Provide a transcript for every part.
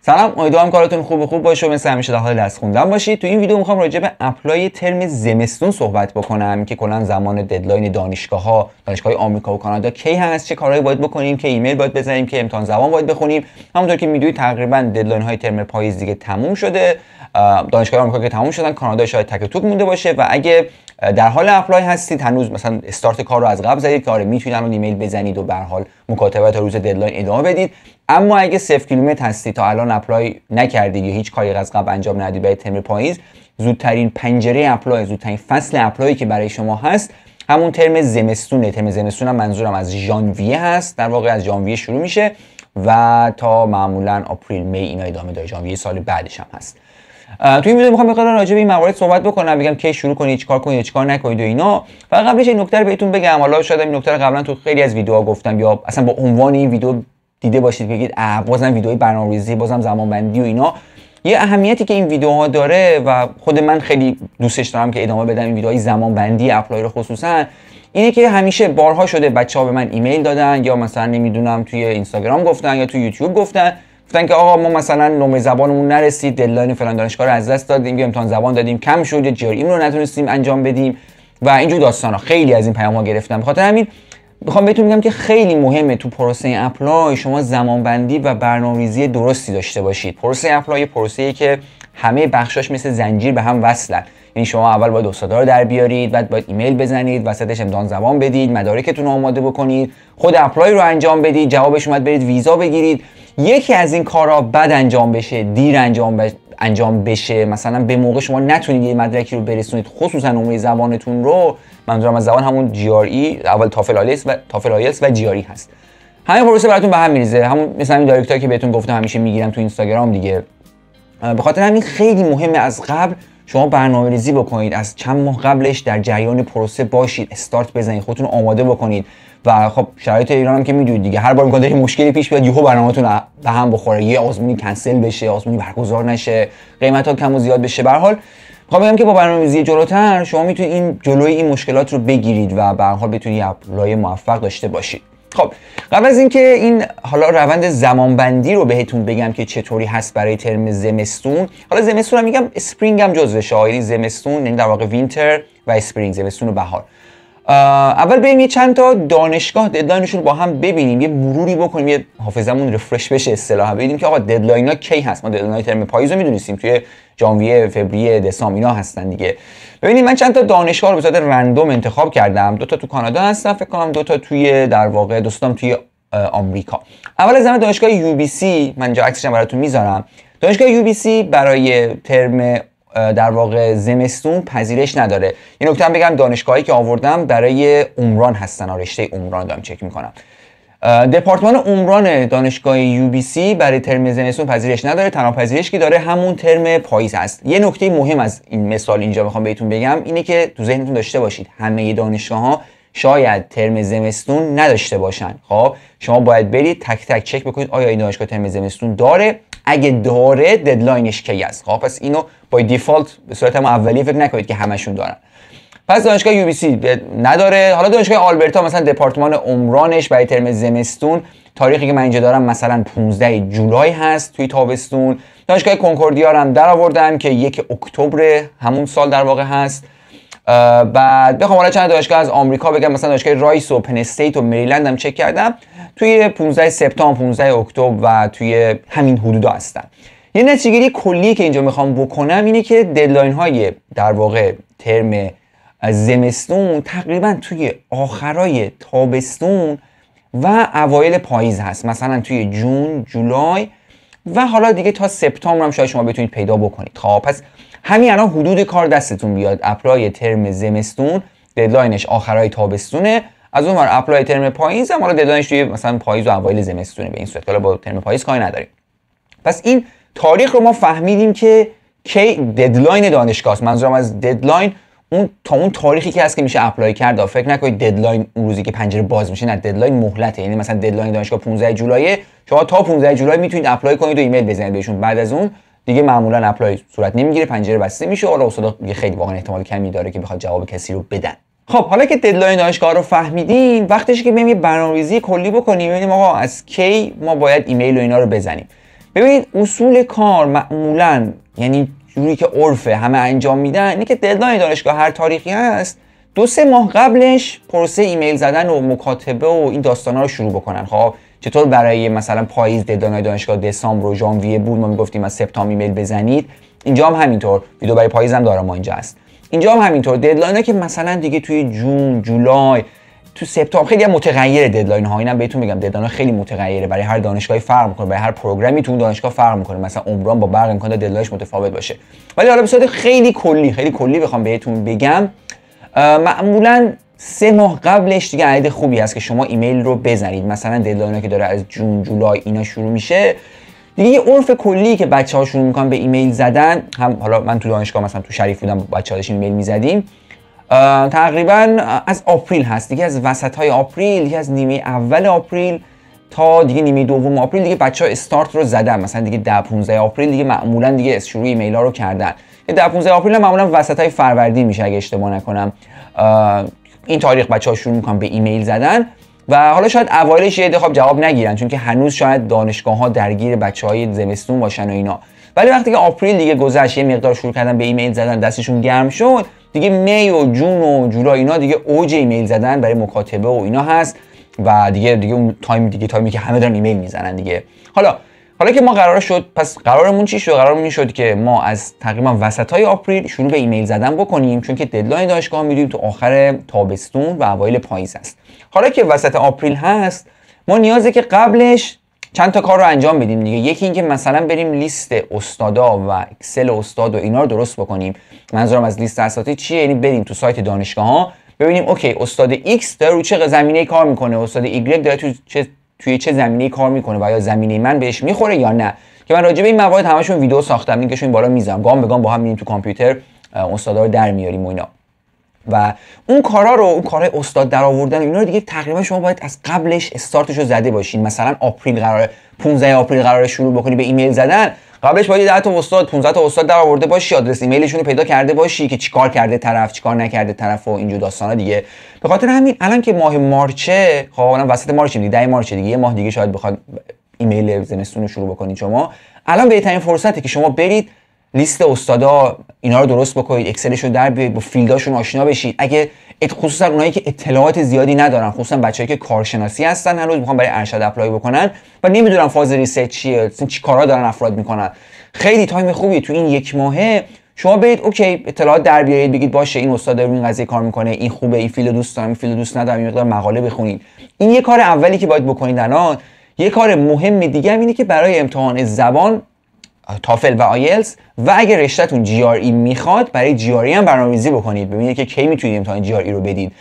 سلام امیدوارم کارتون خوب خوب باشه و مثل همیشه در حال درس خوندن باشید تو این ویدیو می‌خوام راجع به apply ترم زمستون صحبت بکنم که کلا زمان deadline دانشگاه ها دانشگاه آمریکا و کانادا کی هست چه کارهایی باید بکنیم کی ایمیل باید بزنیم کی امتحان زبان باید بخونیم. همونطور که می‌دونید تقریبا deadline های ترم پاییز دیگه تموم شده. دانشگاه آمریکا که تموم شدن کانادا شاید تک توک مونده باشه و اگه در حال apply هستید هنوز مثلا استارت کار رو از قبل زدید که آره می‌تونید الان ایمیل بزنید و به حال مکاتبه تا روز deadline ادامه بدید. اما اگه 0 کیلومتر هستید تا الان apply نکردید یا هیچ کاری از قبل انجام ندید برای ترم پاییز زودترین پنجره apply زودترین فصل apply یی که برای شما هست همون ترم زمستونه. ترم زمستون هم منظورم از ژانویه هست. در واقع از ژانویه شروع میشه و تا معمولا April May اینا ادامه داره. ژانویه سال بعدش هم هست. توی این ویدیو می‌خوام یه قدر راجع به این موارد صحبت بکنم بگم کی شروع کنید چیکار کنید چیکار نکنید و اینا. و قبلش این نکته رو بهتون بگم. حالا شاید این نکته رو قبلا تو خیلی از ویدیوها گفتم. یا اصلا با عنوان این ویدیو دیده باشید بگید اه بازم ویدیوی برنامه‌ریزی بازم زمانبندی و اینا. یه اهمیتی که این ویدیوها داره و خود من خیلی دوستش دارم که ادامه بدم این ویدیوهای زمانبندی apply رو خصوصا اینه که همیشه بارها شده بچه ها به من ایمیل دادن یا مثلا نمی‌دونم توی اینستاگرام گفتن یا توی یوتیوب گفتن. گفتن که آقا ما مثلا نمره زبانمون نرسید deadline فلان دانشگاه رو از دست دادیم یا امتحان زبان دادیم کم شد یا GRE رو نتونستیم انجام بدیم و اینجور داستانا. خیلی از این پیام ها گرفتم. بخاطر همین می‌خوام بهتون میگم که خیلی مهمه تو پروسه apply شما زمانبندی و برنامه‌ریزی درستی داشته باشید. پروسه apply پروسه که همه بخشاش مثل زنجیر به هم وصلن. یعنی شما اول باید استادا رو در بیارید بعد باید ایمیل بزنید وسطش امتحان زبان بدید مدارکتون رو آماده بکنید خود apply رو انجام بدید جوابش اومد برید ویزا بگیرید. یکی از این کارها بد انجام بشه دیر انجام انجام بشه مثلا به موقع شما نتونید یه مدرکی رو برسونید خصوصا نمره زبانتون رو منظورم از زبان همون GRE اول تافل آیلتس و تافل آیلتس و GRE هست. همین پروسه براتون به هم میریزه. همون مثلا این direct که بهتون گفتم همیشه می‌گیرم تو اینستاگرام دیگه. به خاطر همین خیلی مهمه از قبل شما برنامه ریزی بکنید از چند ماه قبلش در جریان پروسه باشید استارت بزنید خودتون آماده بکنید. و خب شرایط ایران هم که می‌دونید دیگه هر بار میگه مشکلی پیش بیاد یهو برنامه‌تون به هم بخوره یه آزمونی کنسل بشه آزمونی برگزار نشه قیمت ها کم و زیاد بشه. به حال می‌خوام بگم که با برنامه‌ریزی جلوتر شما می‌تونید این جلوی این مشکلات رو بگیرید و به حال بتونید apply موفق داشته باشید. خب قبل از اینکه این حالا روند زمانبندی رو بهتون بگم که چطوری هست برای ترم زمستون حالا زمستون هم میگم spring هم جزوشه. یعنی زمستون یعنی در واقع winter و spring زمستون و بهار. اول بریم یه چند تا دانشگاه deadline شون رو با هم ببینیم یه مروری بکنیم یه حافظمون refresh بشه اصطلاحا. ببینیم که آقا deadline ها کی هست؟ ما deadline ترم پاییز رو می‌دونستیم توی ژانویه فوریه دسامبر اینا هستن دیگه. ببینید من چند تا دانشگاه رو به صورت رندوم انتخاب کردم. دو تا تو کانادا هستن فکر کنم دو تا توی در واقع دوستام توی آمریکا. اول از همه دانشگاه یو بی سی من جا عکسش براتون می‌ذارم. دانشگاه یو بی سی برای ترم در واقع زمستون پذیرش نداره. یه نکته هم بگم دانشگاهی که آوردم برای عمران هستن. رشته عمران دارم چک می‌کنم. دپارتمان عمران دانشگاه یو بی سی برای ترم زمستون پذیرش نداره. تنها پذیرش که داره همون ترم پاییز هست. یه نکته مهم از این مثال اینجا می‌خوام بهتون بگم اینه که تو ذهنتون داشته باشید. همه دانشگاه ها شاید ترم زمستون نداشته باشن. خب شما باید برید تک تک چک بکنید آیا این دانشگاه ترم زمستون داره؟ اگه داره deadline ش کی است؟ خب پس اینو by default به صورت هم اولیه فکر نکنید که همشون دارن. پس دانشگاه UBC نداره. حالا دانشگاه آلبرتا مثلا دپارتمان عمرانش برای ترم زمستون تاریخی که من اینجا دارم مثلا 15 جولای هست توی تابستون. دانشگاه کنکوردیا هم در آوردم که یک اکتبر همون سال در واقع هست. بعد بخوام حالا چند دانشگاه از آمریکا بگم. مثلا دانشگاه رایس و پن استیت و مریلند هم چک کردم. توی 15 سپتامبر 15 اکتبر و توی همین حدودا هستن یه نتیجه کلی که اینجا می‌خوام بکنم اینه که deadline های در واقع ترم زمستون تقریبا توی آخرای تابستون و اوایل پاییز هست. مثلا توی June July و حالا دیگه تا سپتامبر هم شاید شما بتونید پیدا بکنید. خب پس همین الان حدود کار دستتون بیاد. apply ترم زمستون deadline ش آخرای تابستونه. از اون ور apply ترم پاییز هم حالا deadline ش توی مثلا پاییز و اوایل زمستونه به این صورت حالا با ترم پاییز کاری نداریم. پس این تاریخ رو ما فهمیدیم که کی deadline دانشگاه است منظورم از deadline اون تا اون تاریخی که هست که میشه apply کرد. فکر نکنید deadline اون روزی که پنجره باز میشه نه deadline مهلته. یعنی مثلا deadline دانشگاه 15 جولای شما تا 15 جولای می‌تونید apply کنید و ایمیل بزنید بهشون. بعد از اون دیگه معمولا apply صورت نمی‌گیره پنجره بسته میشه حالا استاد خیلی واقعا احتمال کمی داره که بخواد جواب کسی رو بدن. خب حالا که deadline دانشگاه رو فهمیدین وقتشه که بریم یه برنامه‌ریزی کلی بکنیم. ببینیم آقا از کی ما باید ایمیل و اینا رو بزنیم. ببینید اصول کار معمولا یعنی جوری که عرفه همه انجام میدن اینه که deadline دانشگاه هر تاریخی هست دو سه ماه قبلش پروسه ایمیل زدن و مکاتبه و این داستانا رو شروع بکنن. خب چطور برای مثلا پاییز deadline دانشگاه دسامبر و ژانویه بود؟ ما می‌گفتیم از سپتامبر ایمیل بزنید. اینجا هم همینطور. ویدیو برای پاییز هم دارم ما اینجا هست. اینجا هم همینطور. deadline که مثلا دیگه توی June July تو سپتامبر خیلی متغیر deadline ها اینم بهتون میگم. deadline خیلی متغیره. برای هر دانشگاهی فرق می‌کنه. برای هر program ی تو دانشگاه فرق می‌کنه. مثلا عمران با برق ممکنه deadline ش متفاوت باشه. ولی حالا به صورت خیلی کلی خیلی کلی بخوام بهتون بگم. معمولا سه ماه قبلش دیگه عدد خوبی هست که شما ایمیل رو بزنید. مثلا deadline که داره از June July اینا شروع میشه. دیگه یه عرف کلی که بچه ها شروع می‌کنن به ایمیل زدن. هم حالا من تو دانشگاه مثلا تو شریف بودم بچه ها ایمیل می‌زدیم. تقریبا از April هست. دیگه از وسط های April دیگه از نیمه اول April تا دیگه نیمه دوم April دیگه بچه ها استارت رو زدن. مثلا دیگه 10 15 April دیگه معمولا دیگه شروع ایمیل ها رو کردن. 10 15 April معمولا وسط های فروردین میشه اگه اشتباه نکنم. این تاریخ بچه ها شروع می‌کنن به ایمیل زدن و حالا شاید اوایلش یه خب جواب نگیرن چون که هنوز شاید دانشگاه ها درگیر بچه های زمستون باشن و اینا. ولی وقتی که April دیگه گذشت یه مقدار شروع کردن به ایمیل زدن دستشون گرم شد دیگه May و June و جولای اینا دیگه اوج ایمیل زدن برای مکاتبه و اینا هست و دیگه دیگه اون time دیگه time ی که همه دارن ایمیل می‌زنن دیگه. حالا حالا که ما قرار شد پس قرارمون چی شد؟ قرارمون شد که ما از تقریبا وسط های April شروع به ایمیل زدن بکنیم چون که deadline دانشگاه می‌دونیم تو آخر تابستون و اوایل پاییز است. حالا که وسط April هست ما نیازه که قبلش چند تا کار رو انجام بدیم دیگه. یکی اینکه مثلا بریم لیست استادا و اکسل استاد و اینا رو درست بکنیم. منظورم از لیست اساتید چیه؟ یعنی بریم تو سایت دانشگاه ها ببینیم OK استاد X داره رو چه زمینه کار می‌کنه؟ استاد Y داره تو چه توی چه زمینه کار می‌کنه و یا زمینه من بهش می‌خوره یا نه. که من راجع به این موارد همشون ویدیو ساختم لینکشون این بالا می‌ذارم. گام به گام با هم میریم تو کامپیوتر استادا رو در میاریم و اینا. و اون کارا رو اون کارهای استاد در آوردن اینا رو دیگه تقریبا شما باید از قبلش استارتش رو زده باشین. مثلا April قرار 15 April قرار شروع بکنی به ایمیل زدن. قبلش باید 10 تا استاد 15 تا استاد در آورده باشی آدرس ایمیلشون رو پیدا کرده باشی که چیکار کرده طرف چیکار نکرده طرف و اینجور داستانا دیگه. به خاطر همین الان که ماه March ه خب الان وسط March دیگه 10 March دیگه یه ماه دیگه شاید بخواد ایمیل زمستون رو شروع بکنید شما. الان بهترین فرصته که شما برید لیست استادا اینا رو درست بکنید اکسلش رو در بیارید با field اشون آشنا بشید. اگه خصوصا اونایی که اطلاعات زیادی ندارن خصوصا بچه‌ای که کارشناسی هستن هنوز می‌خوان برای ارشد apply بکنن و نمی‌دونن فاز research چیه چی کارا دارن افراد می‌کنن. خیلی time خوبی تو این یک ماهه شما برید OK اطلاعات در بیارید بگید باشه این استاد داره این قضیه کار می‌کنه این خوبه این field دوست دارم این field دوست ندارم مقدار مقاله بخونید. این یه کار اولی که باید بکنید الان یه کار مهم دیگه هم اینه که برای امتحان زبان تافل و آیلتس و اگر رشته‌تون GRE می‌خواد برای GRE هم برنامه‌ریزی بکنید. ببینید که کی می‌تونید امتحان GRE رو بدید.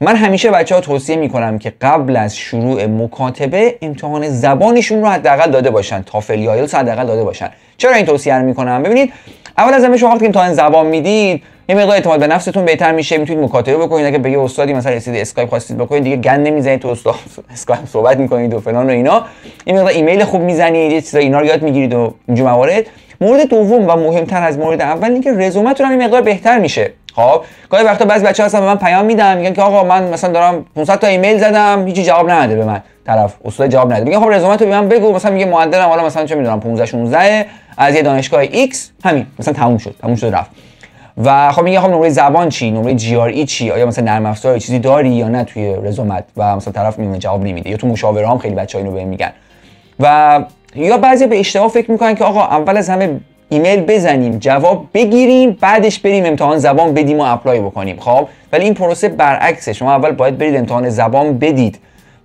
من همیشه بچه ها توصیه می‌کنم که قبل از شروع مکاتبه امتحان زبانشون رو حداقل داده باشن. تافل یا حداقل داده باشن. چرا این توصیه رو می‌کنم؟ ببینید اول از همه شما وقتی امتحان زبان می‌دید یه مقدار اعتماد به نفستون بهتر میشه. می‌تونید مکاتبه بکنید. اگه به یه استادی مثلا رسید اسکایپ خواستید بکنید دیگه گند نمی‌زنید تو استاد اسکایپ صحبت می‌کنید و فلان و اینا. این مقدار ایمیل خوب می‌زنید یه چیزا اینا رو یاد می‌گیرید و اینجور موارد. مورد دوم و مهمتر از مورد اول اینکه رزومتون هم این مقدار بهتر میشه. خب گاهی وقتا بعضی بچه‌ها هستن به من پیام میدن میگن که آقا من مثلا دارم 500 تا ایمیل زدم هیچی جواب نده به من. طرف استاد جواب نده. میگم خب رزومتو به من بگو. مثلا میگه معدلم حالا مثلا چه می‌دونم 15 16 از یه دانشگاه X. همین مثلا تموم شد تموم شد رفت. و خب میگه خب نمره زبان چی؟ نمره GRE چی؟ آیا مثلا نرم افزار چیزی داری یا نه توی رزومت؟ و مثلا طرف می‌مونه جواب نمیده. یا تو مشاوره هم خیلی بچه‌ها اینو بهم میگن. و یا بعضی به اشتباه فکر می‌کنن که آقا اول از همه ایمیل بزنیم جواب بگیریم بعدش بریم امتحان زبان بدیم و apply بکنیم. خب؟ ولی این پروسه برعکسه. شما اول باید برید امتحان زبان بدید.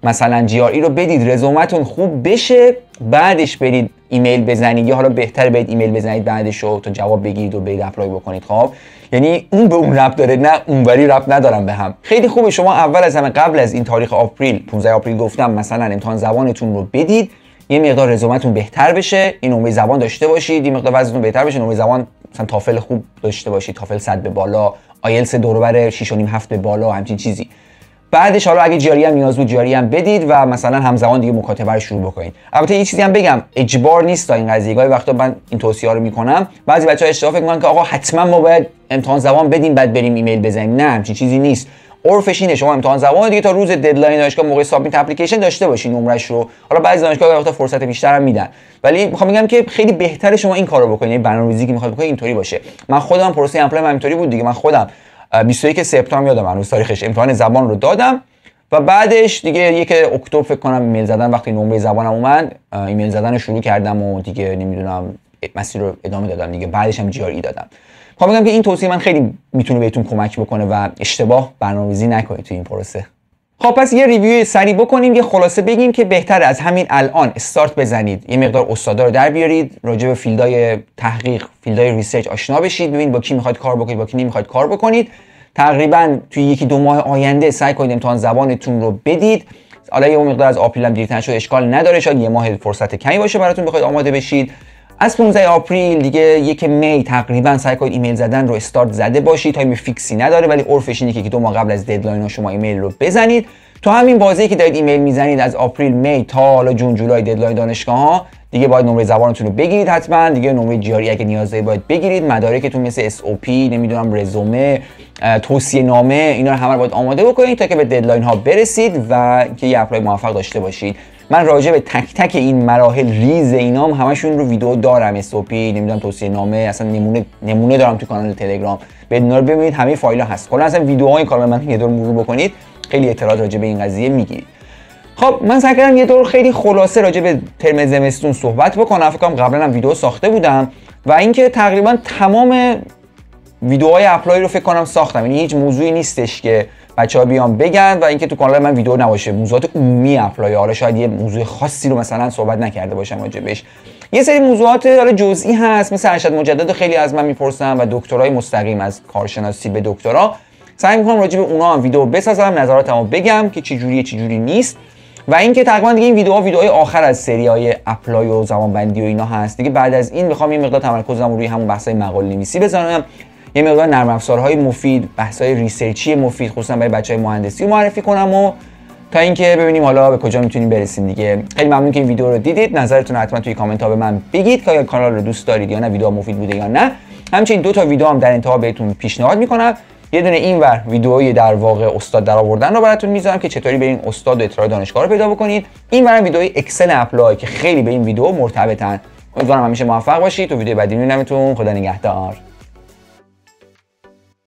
مثلا GRE رو بدید رزومتون خوب بشه بعدش برید ایمیل بزنید. یا حالا بهتر برید ایمیل بزنید بعدش رو تا جواب بگیرید و برید apply بکنید. خب؟ یعنی اون به اون ربط داره نه اونوری ربط نداره به هم. خیلی خوبه. شما اول از همه قبل از این تاریخ April 15 April گفتم مثلا امتحان زبانتون رو بدید. یه مقدار رزومتون بهتر بشه این نمره زبان داشته باشید این مقدار وضعتون بهتر بشه نمره زبان مثلا تافل خوب داشته باشید تافل 100 به بالا آیلتس دور بر 6 و نیم 7 به بالا همچین چیزی. بعدش حالا اگه GRE هم نیاز بود GRE هم بدید و مثلا همزمان دیگه مکاتبه رو شروع بکنید. البته یه چیزی هم بگم اجبار نیست تا این قضیه. گاهی وقتا من این توصیه رو می‌کنم. بعضی بچه‌ها اشتباه فکر می‌کنن که آقا حتما ما باید امتحان زبان بدیم بعد بریم ایمیل بزنیم. نه همچین چیزی نیست. عرفش اینه. شما امتحان زبان دیگه تا روز deadline دانشگاه موقع submit application داشته باشین نمرش رو. حالا بعضی دانشگاه وقتا فرصت بیشتر هم میدن. ولی می‌خوام بگم که خیلی بهتره شما این کارو بکنید یعنی برنامه‌ریزی که می‌خواد بکنید اینطوری باشه. من خودم پروسه apply اینطوری بود دیگه. من خودم 21 سپتامبر یادم هنوز تاریخش. امتحان زبان رو دادم و بعدش دیگه یک اکتبر فکر کنم ایمیل زدن. وقتی نمره زبانم اومد ایمیل زدن رو شروع کردم و دیگه نمی‌دونم مسیر رو ادامه دادم دیگه. بعدش هم GRE دادم. می‌خوام بگم که این توصیه من خیلی می‌تونه بهتون کمک بکنه و اشتباه برنامه‌ریزی نکنید تو این پروسه. خب پس یه review سریع بکنیم یه خلاصه بگیم که بهتر از همین الان استارت بزنید. یه مقدار استادا رو در بیارید راجع به field ای تحقیق field ای research آشنا بشید ببینید با کی می‌خواید کار بکنید با کی نمی‌خواید کار بکنید. تقریبا توی یکی دو ماه آینده سعی کنید امتحان زبانتون رو بدید. حالا یه مقدار از April هم شد اشکال نداره شاید یه ماه فرصت کمی باشه براتون بخواید آماده بشید. از 15 April دیگه یک May تقریبا سعی کنید ایمیل زدن رو استارت زده باشید. time fix ی نداره ولی عرفش اینه که دو ماه قبل از deadline شما ایمیل رو بزنید. تو همین بازه‌ای که دارید ایمیل می‌زنید از April May تا حالا June July deadline دانشگاه ها دیگه باید نمره زبانتون رو بگیرید حتما. دیگه نمره GRE اگه نیاز دارید باید بگیرید. مدارکتون مثل SOP نمی‌دونم رزومه توصیه نامه اینا رو همه باید آماده بکنید تا که به deadline ها برسید و که یه apply موفق داشته باشید. من راجع به تک تک این مراحل ریز اینام همشون رو ویدیو دارم SOP نمی‌دونم توصیه نامه اصلا نمونه نمونه دارم تو کانال تلگرام. برو ببینید همه فایل ها هست. کلا اصلا ویدیوهای کار من یه دور مرور بکنید خیلی اطلاعات راجع به این قضیه می‌گیرید. خب من سعی کردم یه دور خیلی خلاصه راجع به ترم زمستون صحبت بکنم. فکر کنم قبلا هم ویدیو ساخته بودم و اینکه تقریبا تمام ویدیوهای apply رو فکر کنم ساختم. یعنی هیچ موضوعی نیستش که بچه‌ها بیان بگن و اینکه تو کانال من ویدیو نباشه. موضوعات عمومی apply حالا شاید یه موضوع خاصی رو مثلا صحبت نکرده باشم راجبش. یه سری موضوعات حالا جزئی هست مثل ارشد مجدد خیلی از من می‌پرسن و دکترای مستقیم از کارشناسی به دکترا. سعی می‌کنم راجع به اونها هم ویدیو بسازم نظراتمو بگم که چه جوریه چه جوری نیست. و اینکه تقریبا دیگه این ویدیوها ویدیوهای آخر از سری های apply و زمان بندی و اینا هست. دیگه بعد از این می‌خوام یه مقدار تمرکزم روی همون بحث مقاله نویسی بزنم یه مقدار نرم افزارهای مفید بحث‌های research ی مفید خصوصا برای بچه‌های مهندسی معرفی کنم و تا اینکه ببینیم حالا به کجا می‌تونیم برسیم دیگه. خیلی ممنون که این ویدیو رو دیدید. نظرتون حتما توی کامنت ها به من بگید که کانال رو دوست دارید یا نه ویدیو مفید بوده یا نه. همچنین دو تا ویدیو هم در انتها بهتون پیشنهاد می‌کنم. یه دونه اینور ویدئوی در واقع استاد در آوردن رو براتون می‌ذارم که چطوری برین استاد و اطلاع دانشگاه رو پیدا بکنید. این ور ویدئوی Excel apply که خیلی به این ویدیو مرتبطن. امیدوارم همیشه موفق باشید تو ویدیو بعدی میبینمتون. خدا نگهدار.